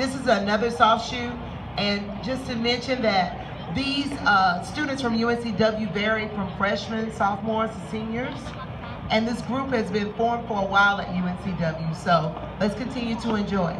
This is another soft shoe. And just to mention that these uh, students from UNCW vary from freshmen, sophomores, to seniors. And this group has been formed for a while at UNCW. So let's continue to enjoy.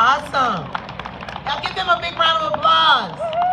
Awesome. Now give them a big round of applause.